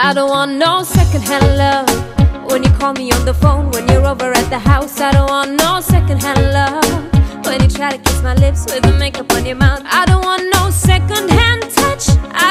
I don't want no secondhand love. When you call me on the phone, when you're over at the house, I don't want no secondhand love. When you try to kiss my lips with the makeup on your mouth, I don't want no secondhand touch. I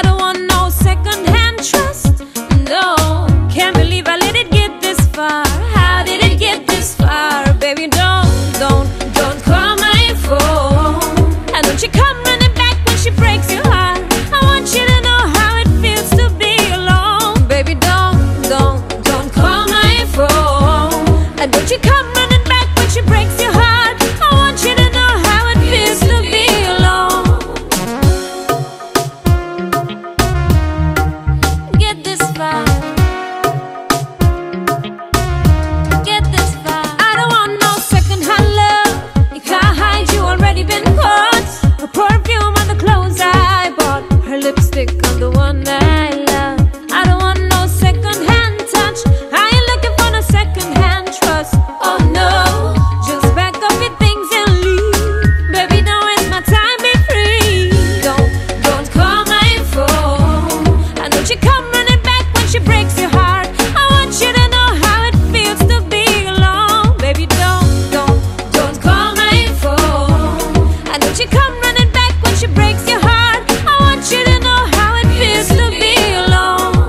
she breaks your heart I want you to know how it feels to be alone.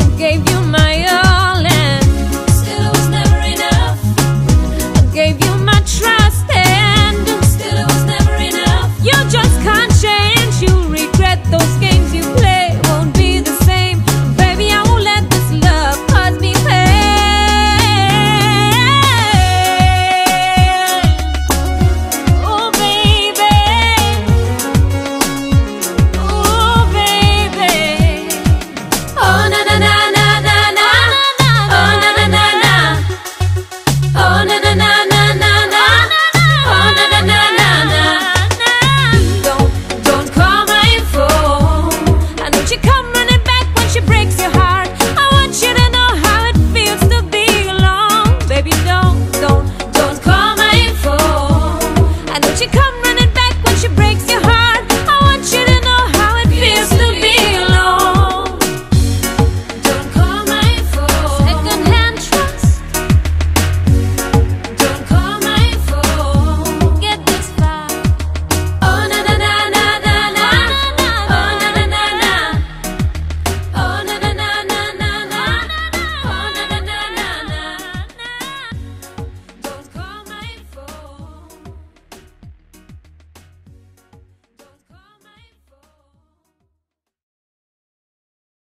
I gave you my